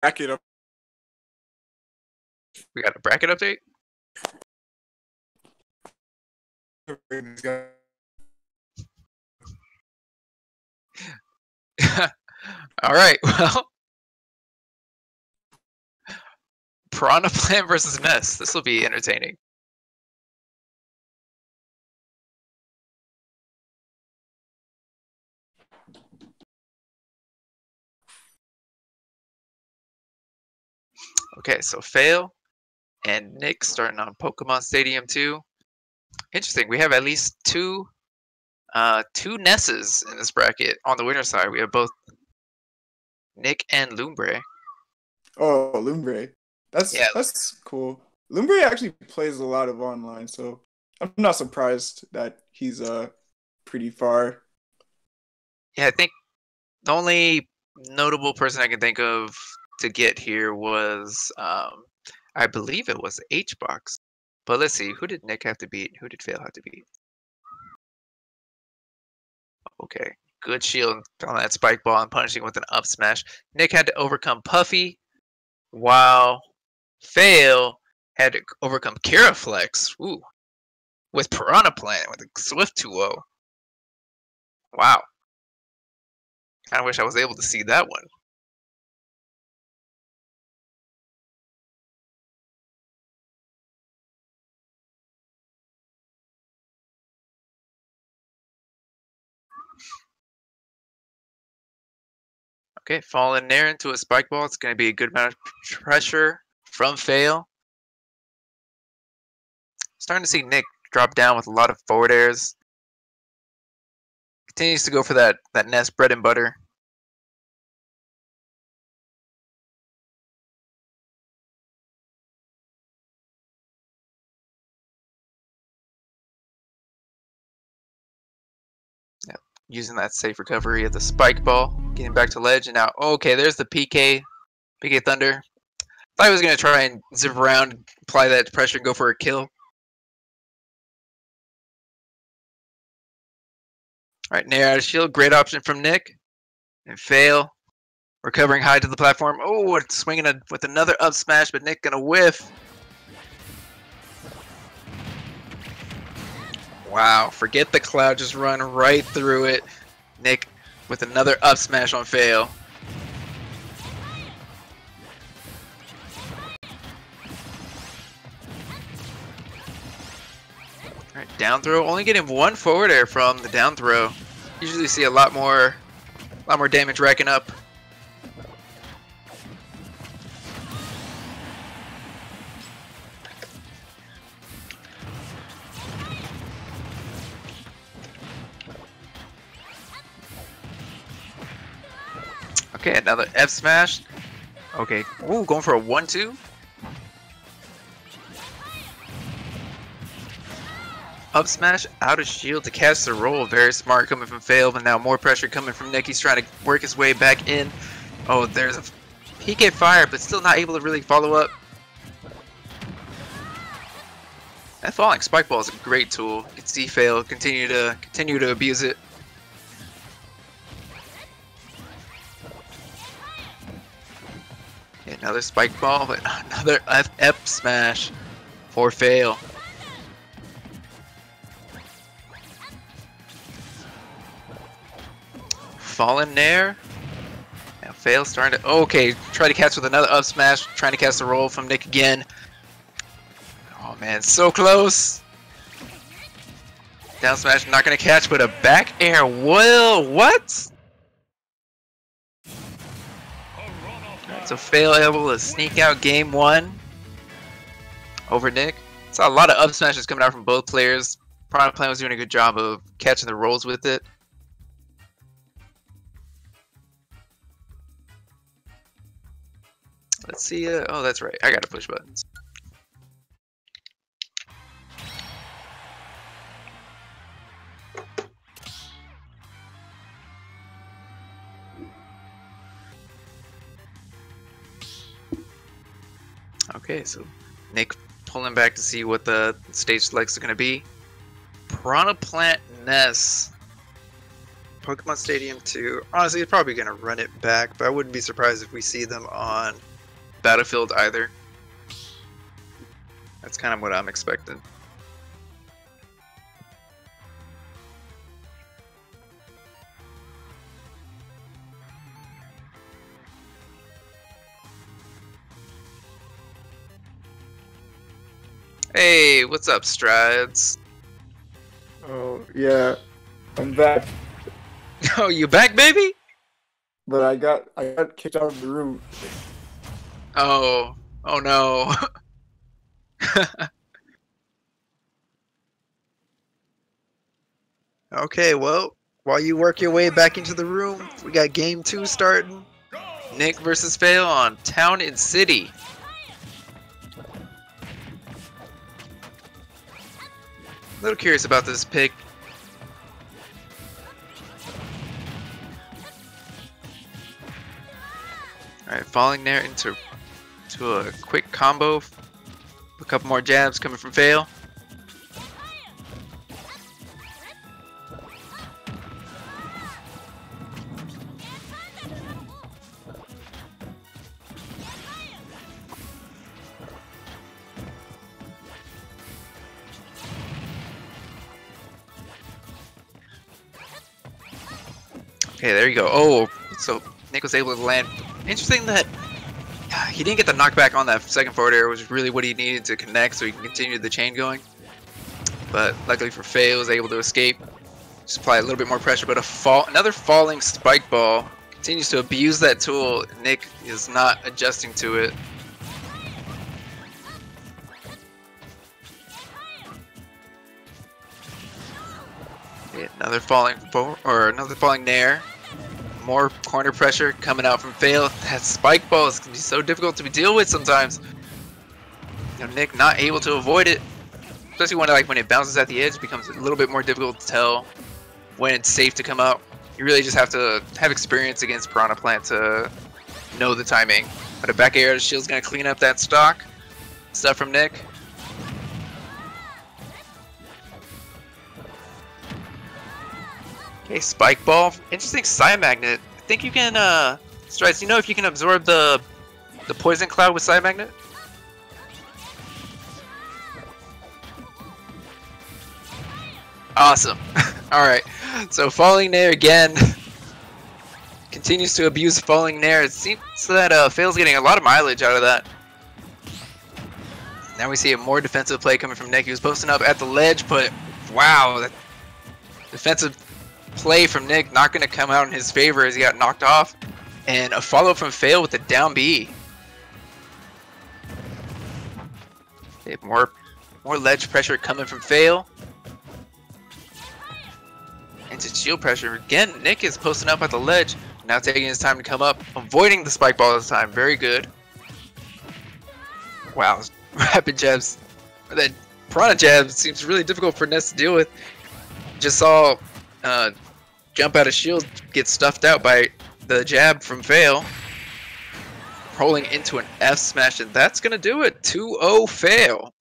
bracket up. We got a bracket update. All right. Well, Piranha Plant versus Ness. This will be entertaining. Okay, so Fail and Nikk starting on Pokemon Stadium 2. Interesting. We have at least two uh two Nesses in this bracket. On the winner side, we have both Nikk and Lumbre. Oh, Lumbre. That's Yeah. that's cool. Lumbre actually plays a lot of online, so I'm not surprised that he's uh pretty far. Yeah, I think the only notable person I can think of to get here was um I believe it was H box. But let's see, who did Nikk have to beat? Who did Fail have to beat? Okay, good shield on that spike ball and punishing with an up smash. Nikk had to overcome Puffy, while Fail had to overcome Kiraflex. Ooh, with Piranha Plant with a Swift 2-0. Wow. I wish I was able to see that one. Okay, falling there into a spike ball. It's going to be a good amount of pressure from Fail. Starting to see Nikk drop down with a lot of forward airs. Continues to go for that that Ness bread and butter. Yep, using that safe recovery of the spike ball, getting back to ledge, and now okay, there's the PK, PK Thunder. Thought he was gonna try and zip around, apply that pressure, and go for a kill. All right, Nair out of shield. Great option from Nikk. And fail. Recovering high to the platform. Oh, it's swinging a, with another up smash, but Nikk gonna whiff. Wow, forget the cloud, just run right through it. Nikk with another up smash on fail. Alright, down throw. Only getting one forward air from the down throw. Usually see a lot more a lot more damage racking up. Okay, another F smash. Okay, ooh, going for a one-two. Up smash out of shield to catch the roll. Very smart coming from Fail, but now more pressure coming from Nikk. He's trying to work his way back in. Oh, there's a PK fire, but still not able to really follow up. That falling spike ball is a great tool. You can see Fail continue to continue to abuse it. Another spike ball, but another F, F smash for Fail. Fallen Nair. Now fail starting to okay, try to catch with another up smash, trying to catch the roll from Nikk again. Oh man, so close. Down smash not gonna catch, but a back air will what? So fail able to sneak out game one over Nikk. Saw a lot of up smashes coming out from both players. Piranha Plant was doing a good job of catching the rolls with it. Let's see. Uh, oh, that's right. I gotta push buttons. Okay, so Nikk pulling back to see what the stage selects are gonna be. Piranha Plant Ness. Pokemon Stadium 2. Honestly, it's probably gonna run it back, but I wouldn't be surprised if we see them on battlefield either. That's kind of what I'm expecting. Hey, what's up, Strides? Oh yeah, I'm back, Oh, you back, baby? but I got I got kicked out of the room. Oh, oh no. okay, well, while you work your way back into the room, we got game two starting. Nikk versus Fail on Town and City. A little curious about this pick. Alright, falling there into to a quick combo. A couple more jabs coming from Fail. Okay, there you go. Oh, so Nikk was able to land. Interesting that he didn't get the knockback on that second forward air, which is really what he needed to connect so he can continue the chain going. But luckily for Faye, was able to escape. Just apply a little bit more pressure, but a fall, another falling spike ball continues to abuse that tool. Nikk is not adjusting to it. Another falling for, or another falling nair. More corner pressure coming out from Fail. That spike ball is gonna be so difficult to deal with sometimes. You know, Nikk not able to avoid it, especially when like when it bounces at the edge, it becomes a little bit more difficult to tell when it's safe to come out. You really just have to have experience against Piranha Plant to know the timing. But a back air shield's gonna clean up that stock. Stuff from Nikk. Okay, spike ball. Interesting side magnet. I think you can uh Strides, you know if you can absorb the the poison cloud with side magnet? Awesome. Alright. So falling there again. Continues to abuse falling there. It seems that uh Fail's getting a lot of mileage out of that. Now we see a more defensive play coming from Nikk. He was posting up at the ledge, but wow, that defensive play from Nikk not going to come out in his favor as he got knocked off. And a follow from Fail with a down B. More, more ledge pressure coming from Fail. Into shield pressure. Again, Nikk is posting up at the ledge. Now taking his time to come up. Avoiding the spike ball this time. Very good. Wow. Rapid jabs. That Piranha jab seems really difficult for Ness to deal with. Just saw uh, jump out of shield get stuffed out by the jab from Fail. Rolling into an F smash, and that's going to do it. 2-0 Fail.